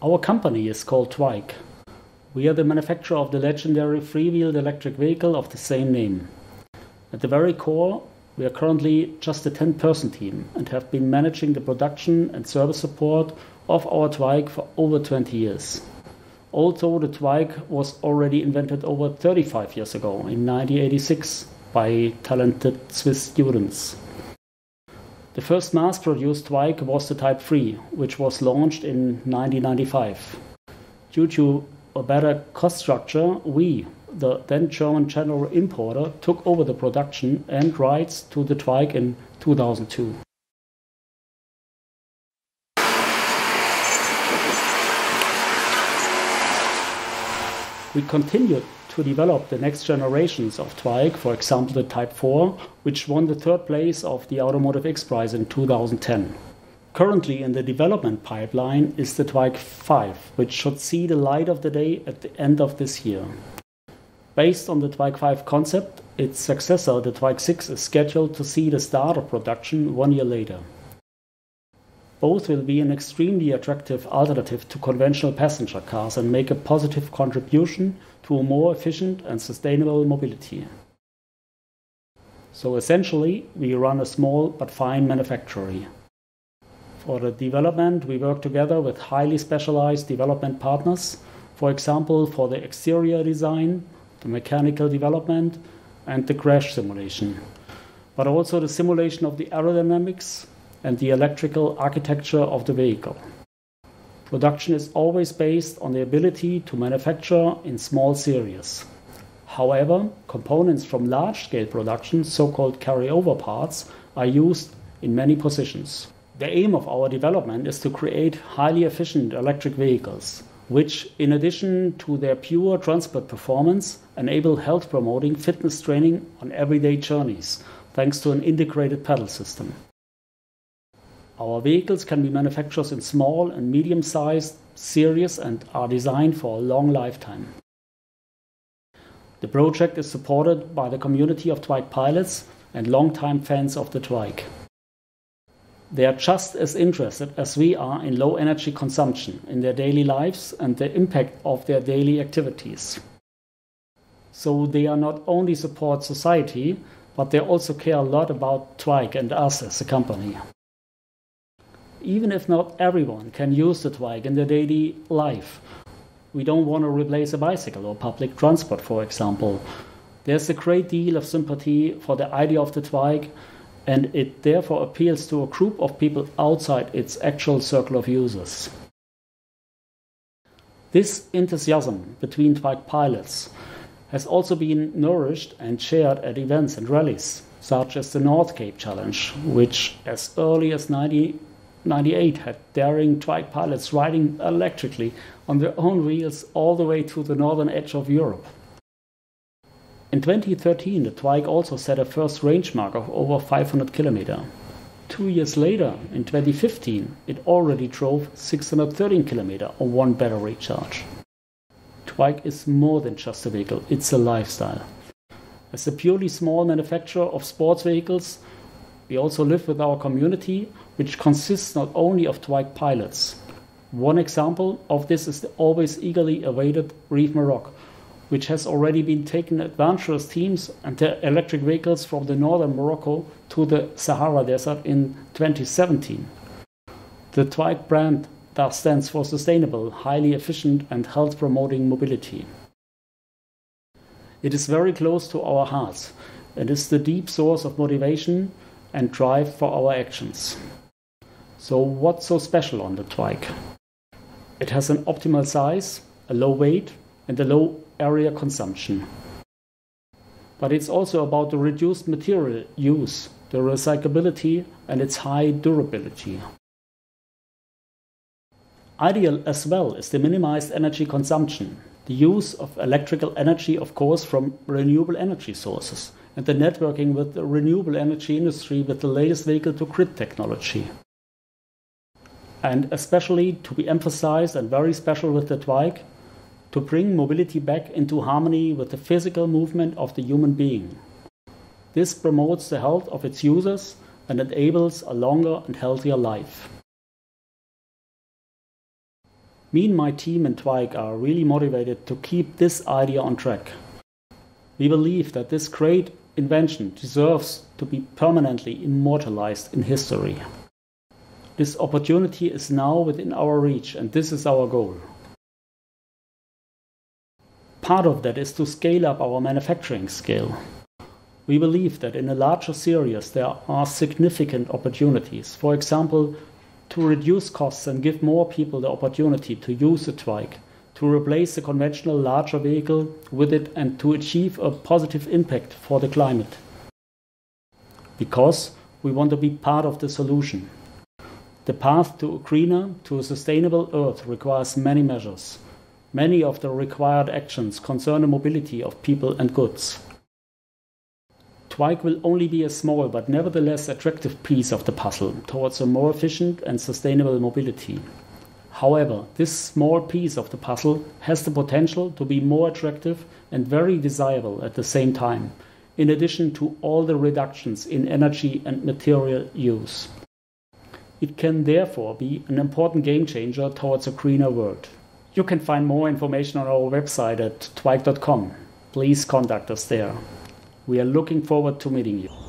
Our company is called Twike. We are the manufacturer of the legendary three-wheeled electric vehicle of the same name. At the very core, we are currently just a 10-person team and have been managing the production and service support of our Twike for over 20 years. Although the Twike was already invented over 35 years ago in 1986 by talented Swiss students. The first mass-produced Twike was the Type 3, which was launched in 1995. Due to a better cost structure, we, the then German general importer, took over the production and rights to the Twike in 2002. We continued to develop the next generations of Twike, for example the Type 4, which won the third place of the Automotive X Prize in 2010. Currently in the development pipeline is the Twike 5, which should see the light of the day at the end of this year. Based on the Twike 5 concept, its successor, the Twike 6, is scheduled to see the start of production one year later. Both will be an extremely attractive alternative to conventional passenger cars and make a positive contribution to a more efficient and sustainable mobility. So essentially, we run a small but fine manufactory. For the development, we work together with highly specialized development partners, for example, for the exterior design, the mechanical development, and the crash simulation, but also the simulation of the aerodynamics, and the electrical architecture of the vehicle. Production is always based on the ability to manufacture in small series. However, components from large scale production, so called carryover parts, are used in many positions. The aim of our development is to create highly efficient electric vehicles, which, in addition to their pure transport performance, enable health promoting fitness training on everyday journeys, thanks to an integrated pedal system. Our vehicles can be manufactured in small and medium sized series and are designed for a long lifetime. The project is supported by the community of Twike pilots and long-time fans of the Twike. They are just as interested as we are in low energy consumption in their daily lives and the impact of their daily activities. So they are not only support society, but they also care a lot about Twike and us as a company even if not everyone can use the Twike in their daily life. We don't want to replace a bicycle or public transport, for example. There's a great deal of sympathy for the idea of the Twike, and it therefore appeals to a group of people outside its actual circle of users. This enthusiasm between Twike pilots has also been nourished and shared at events and rallies, such as the North Cape Challenge, which as early as 90, 98 had daring Twike pilots riding electrically on their own wheels all the way to the northern edge of Europe. In 2013, the Twike also set a first range mark of over 500 km. Two years later, in 2015, it already drove 613 km on one battery charge. Twike is more than just a vehicle, it's a lifestyle. As a purely small manufacturer of sports vehicles, we also live with our community, which consists not only of Twike pilots. One example of this is the always eagerly awaited Reef Maroc, which has already been taken adventurous teams and their electric vehicles from the northern Morocco to the Sahara Desert in 2017. The Twike brand thus stands for sustainable, highly efficient, and health promoting mobility. It is very close to our hearts and is the deep source of motivation and drive for our actions. So, what's so special on the Twike? It has an optimal size, a low weight, and a low area consumption. But it's also about the reduced material use, the recyclability, and its high durability. Ideal as well is the minimized energy consumption, the use of electrical energy, of course, from renewable energy sources, and the networking with the renewable energy industry with the latest vehicle to grid technology. And especially to be emphasized and very special with the Twike, to bring mobility back into harmony with the physical movement of the human being. This promotes the health of its users and enables a longer and healthier life. Me and my team in Twike are really motivated to keep this idea on track. We believe that this great invention deserves to be permanently immortalized in history. This opportunity is now within our reach, and this is our goal. Part of that is to scale up our manufacturing scale. We believe that in a larger series there are significant opportunities. For example, to reduce costs and give more people the opportunity to use a Twike, to replace the conventional larger vehicle with it and to achieve a positive impact for the climate. Because we want to be part of the solution. The path to a greener, to a sustainable Earth requires many measures. Many of the required actions concern the mobility of people and goods. Twike will only be a small but nevertheless attractive piece of the puzzle towards a more efficient and sustainable mobility. However, this small piece of the puzzle has the potential to be more attractive and very desirable at the same time, in addition to all the reductions in energy and material use. It can therefore be an important game changer towards a greener world. You can find more information on our website at twike.com. Please contact us there. We are looking forward to meeting you.